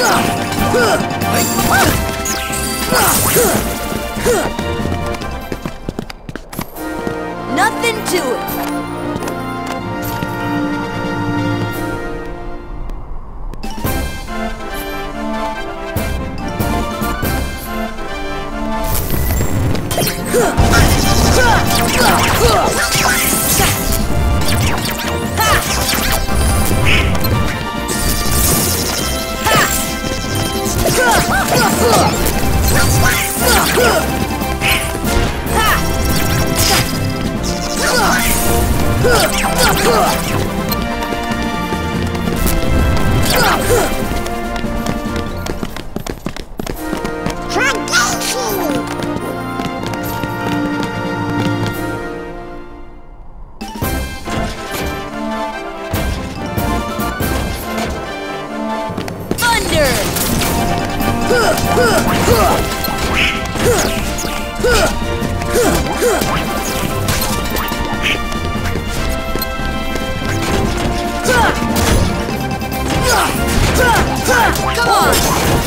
Thunder! Nothing Come on!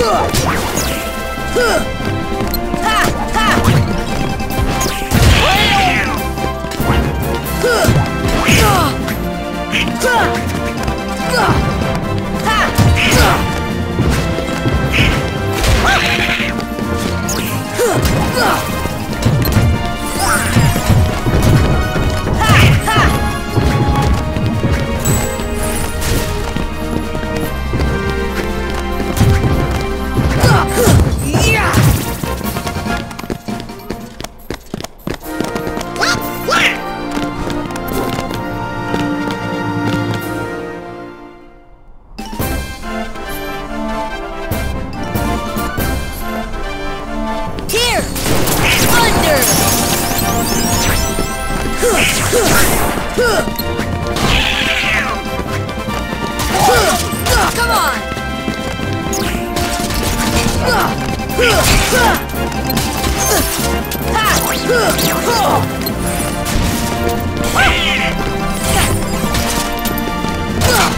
Here! Come on!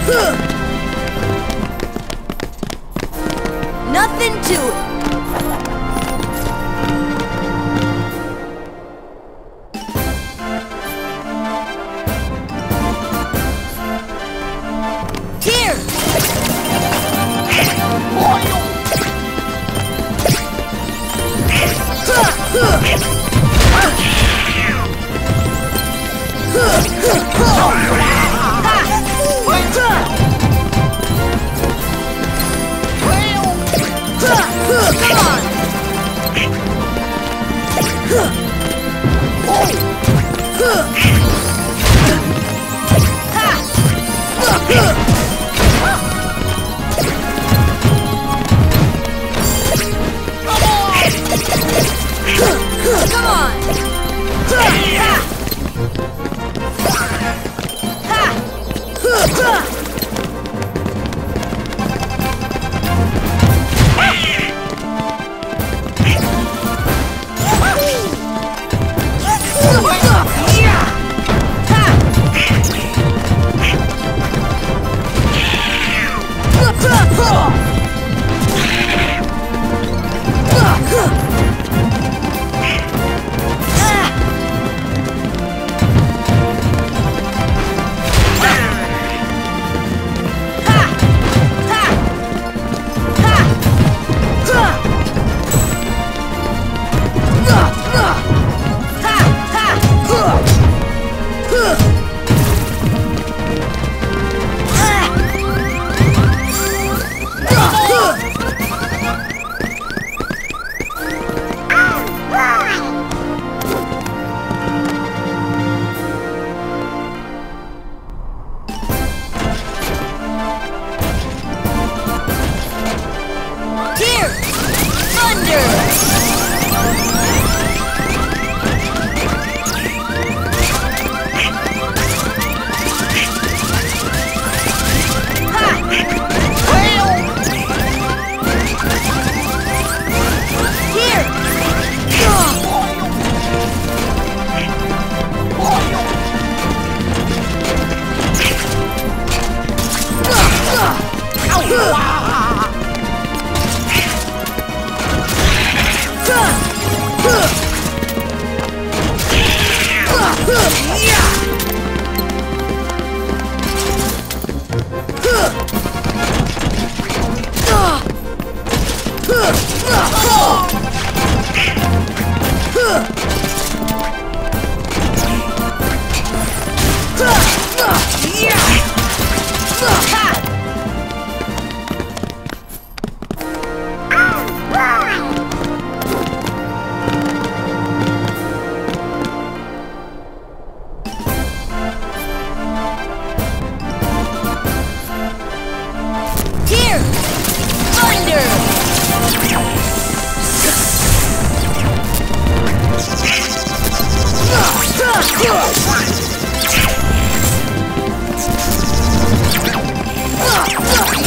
Nothing on! Thunder! Ah!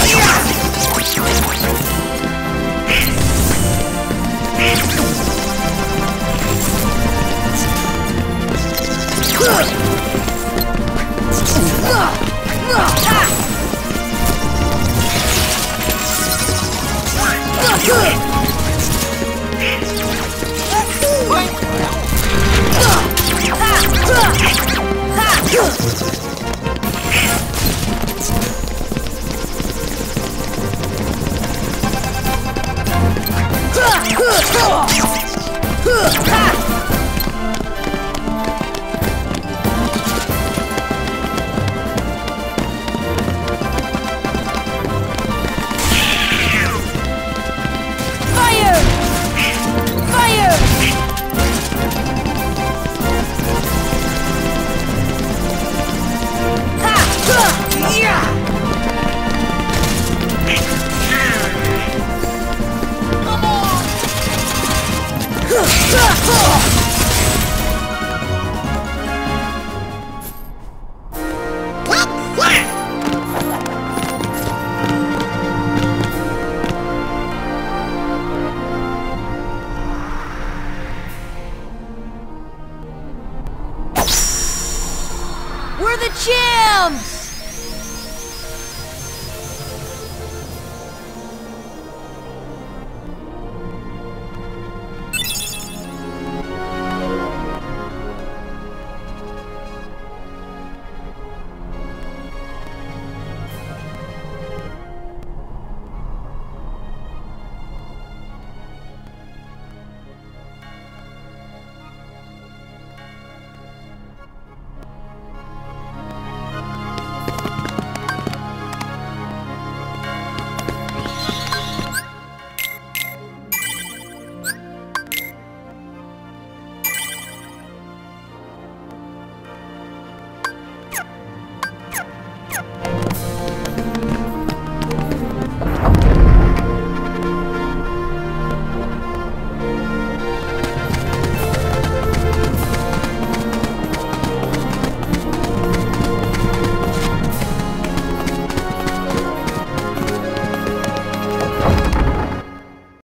Fire!